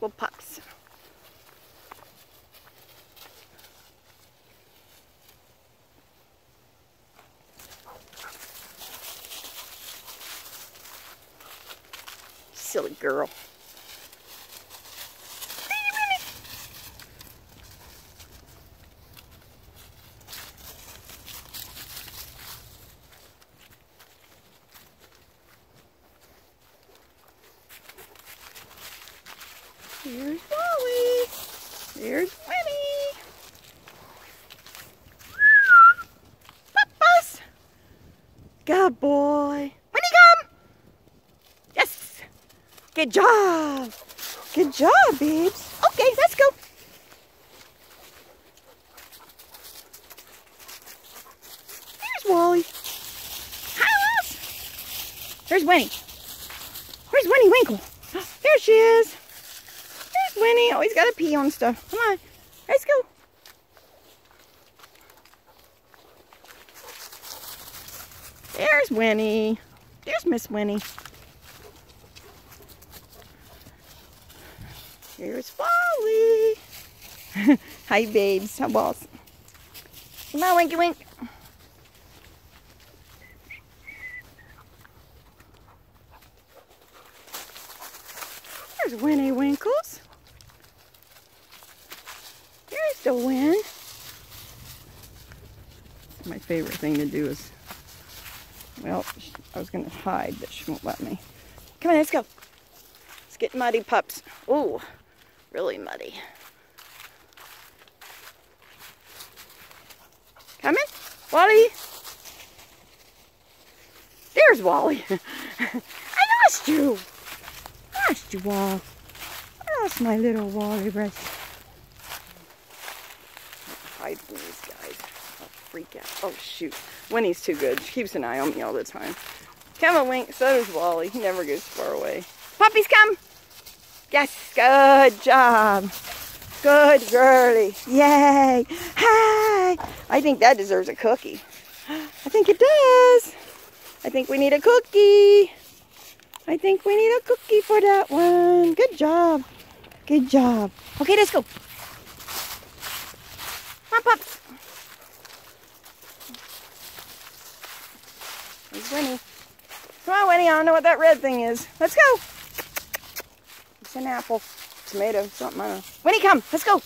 Little pups. Silly girl. Here's Wally. There's Winnie. Papas. Good boy. Winnie, come. Yes. Good job. Good job, babes. Okay, let's go. There's Wally. Hi. There's Winnie. Where's Winnie Winkle? There she is. Winnie. Always got to pee on stuff. Come on. Let's go. There's Winnie. There's Miss Winnie. Here's Wally. Hi, babes. How balls? Come on, Winky Wink. There's Winnie Winkles to win. My favorite thing to do is, well, I was going to hide, but she won't let me. Come on, let's go. Let's get muddy pups. Oh, really muddy. Coming? Wally? There's Wally. I lost you. I lost you, Wall. I lost my little Wally breast hide from these guys. I'll freak out. Oh, shoot. Winnie's too good. She keeps an eye on me all the time. Come on, Wink. So does Wally. He never goes far away. Puppies, come. Yes, good job. Good girly. Yay. Hi. I think that deserves a cookie. I think it does. I think we need a cookie. I think we need a cookie for that one. Good job. Good job. Okay, let's go. Come on, pups. There's Winnie. Come on, Winnie. I don't know what that red thing is. Let's go. It's an apple, tomato, something. I don't know. Winnie, come. Let's go.